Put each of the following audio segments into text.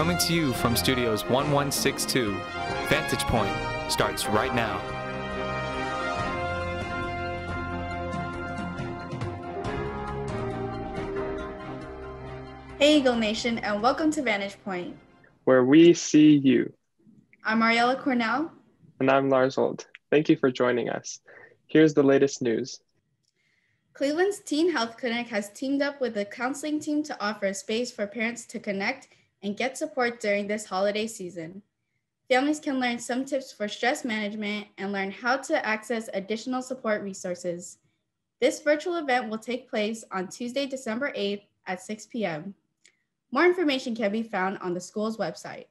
Coming to you from Studios 1162, Vantage Point starts right now. Hey, Eagle Nation, and welcome to Vantage Point, where we see you. I'm Mariella Cornell. And I'm Lars Old. Thank you for joining us. Here's the latest news. Cleveland's Teen Health Clinic has teamed up with the counseling team to offer a space for parents to connect and get support during this holiday season. Families can learn some tips for stress management and learn how to access additional support resources. This virtual event will take place on Tuesday, December 8th at 6 p.m. More information can be found on the school's website.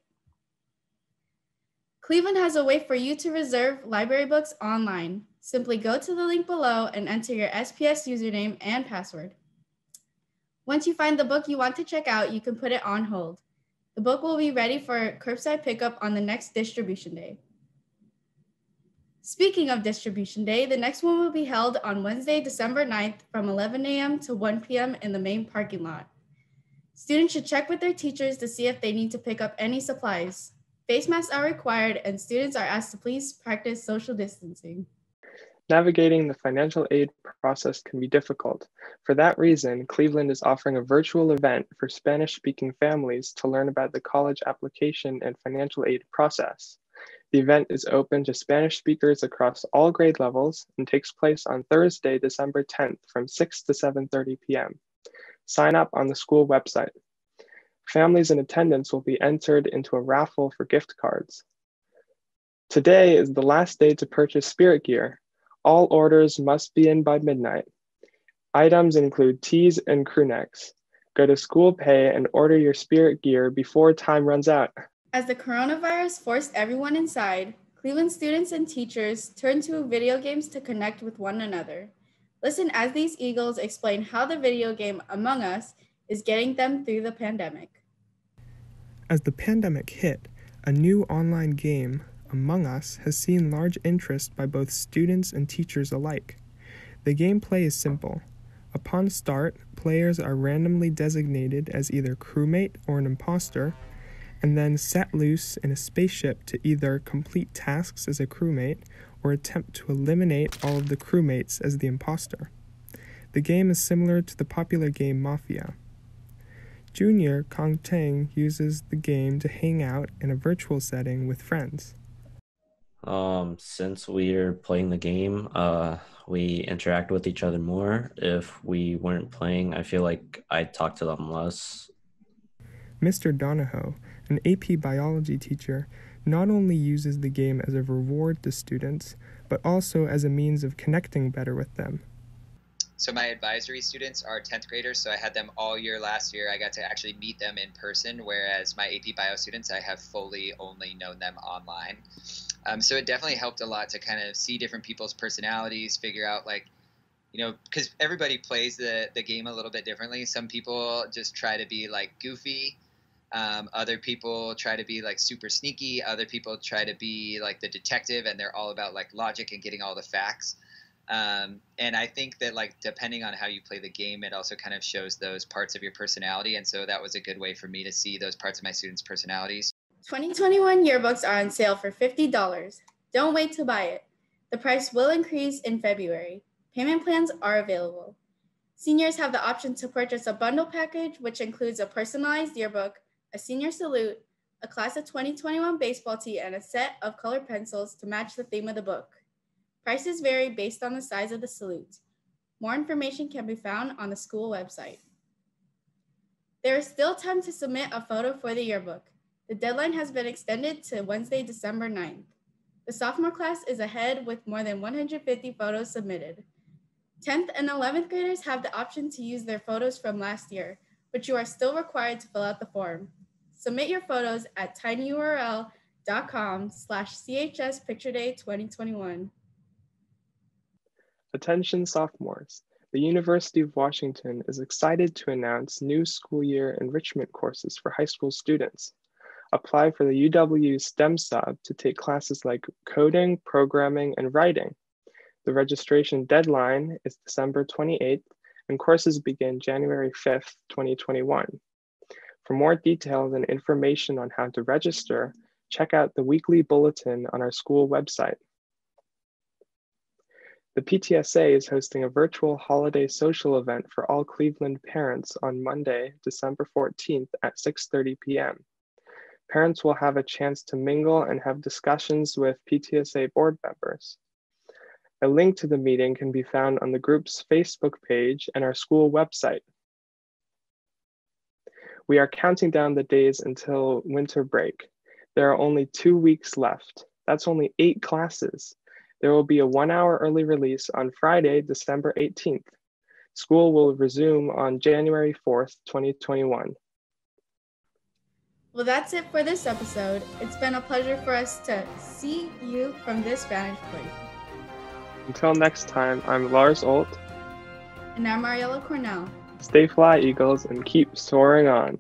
Cleveland has a way for you to reserve library books online. Simply go to the link below and enter your SPS username and password. Once you find the book you want to check out, you can put it on hold. The book will be ready for curbside pickup on the next distribution day. Speaking of distribution day, the next one will be held on Wednesday, December 9th from 11 a.m. to 1 p.m. in the main parking lot. Students should check with their teachers to see if they need to pick up any supplies. Face masks are required and students are asked to please practice social distancing. Navigating the financial aid process can be difficult. For that reason, Cleveland is offering a virtual event for Spanish speaking families to learn about the college application and financial aid process. The event is open to Spanish speakers across all grade levels and takes place on Thursday, December 10th from 6 to 7.30 p.m. Sign up on the school website. Families in attendance will be entered into a raffle for gift cards. Today is the last day to purchase spirit gear, all orders must be in by midnight. Items include tees and crew necks. Go to school pay and order your spirit gear before time runs out. As the coronavirus forced everyone inside, Cleveland students and teachers turned to video games to connect with one another. Listen as these Eagles explain how the video game Among Us is getting them through the pandemic. As the pandemic hit, a new online game, among Us has seen large interest by both students and teachers alike. The gameplay is simple. Upon start, players are randomly designated as either crewmate or an imposter, and then set loose in a spaceship to either complete tasks as a crewmate or attempt to eliminate all of the crewmates as the imposter. The game is similar to the popular game Mafia. Junior Kong Tang uses the game to hang out in a virtual setting with friends. Um, since we're playing the game, uh, we interact with each other more. If we weren't playing, I feel like I'd talk to them less. Mr. Donahoe, an AP biology teacher, not only uses the game as a reward to students, but also as a means of connecting better with them. So my advisory students are 10th graders, so I had them all year last year. I got to actually meet them in person, whereas my AP Bio students, I have fully only known them online. Um, so it definitely helped a lot to kind of see different people's personalities, figure out like, you know, because everybody plays the the game a little bit differently. Some people just try to be like goofy. Um, other people try to be like super sneaky. Other people try to be like the detective, and they're all about like logic and getting all the facts. Um, and I think that like depending on how you play the game, it also kind of shows those parts of your personality. And so that was a good way for me to see those parts of my students' personalities. 2021 yearbooks are on sale for $50. Don't wait to buy it. The price will increase in February. Payment plans are available. Seniors have the option to purchase a bundle package, which includes a personalized yearbook, a senior salute, a class of 2021 baseball tee, and a set of colored pencils to match the theme of the book. Prices vary based on the size of the salute. More information can be found on the school website. There is still time to submit a photo for the yearbook. The deadline has been extended to Wednesday, December 9th. The sophomore class is ahead with more than 150 photos submitted. 10th and 11th graders have the option to use their photos from last year, but you are still required to fill out the form. Submit your photos at tinyurl.com slash chs picture day 2021. Attention sophomores. The University of Washington is excited to announce new school year enrichment courses for high school students. Apply for the UW STEM sub to take classes like coding, programming, and writing. The registration deadline is December 28th and courses begin January 5th, 2021. For more details and information on how to register, check out the weekly bulletin on our school website. The PTSA is hosting a virtual holiday social event for all Cleveland parents on Monday, December 14th at 6.30 p.m. Parents will have a chance to mingle and have discussions with PTSA board members. A link to the meeting can be found on the group's Facebook page and our school website. We are counting down the days until winter break. There are only two weeks left. That's only eight classes. There will be a one hour early release on Friday, December 18th. School will resume on January 4th, 2021. Well, that's it for this episode. It's been a pleasure for us to see you from this vantage point. Until next time, I'm Lars Olt. And I'm Mariella Cornell. Stay fly, Eagles, and keep soaring on.